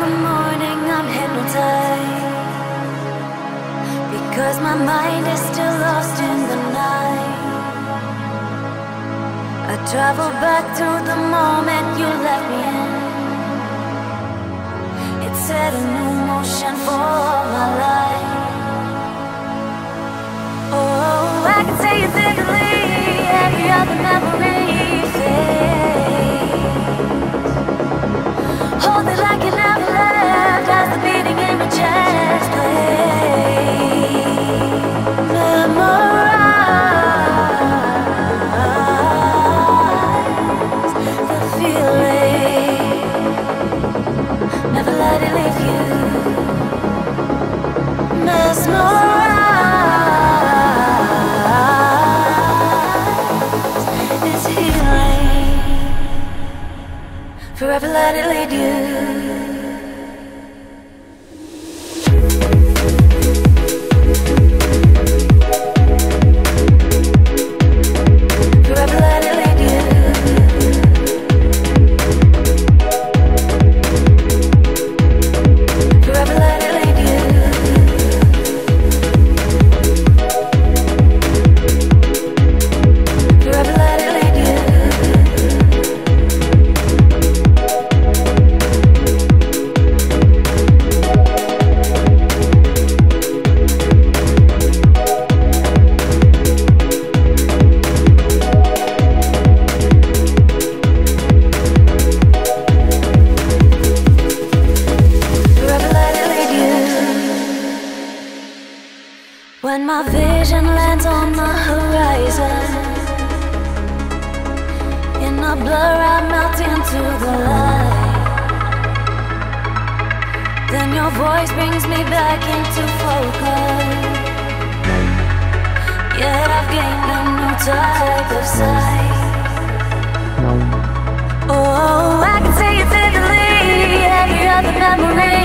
the morning I'm hypnotized. Because my mind is still lost in the night. I travel back to the moment you let me in. It set a new motion for my life Forever let it lead you When my vision lands on the horizon, in a blur I melt into the light. Then your voice brings me back into focus. Yet I've gained a new type of sight. Oh, I can see it vividly. Every other memory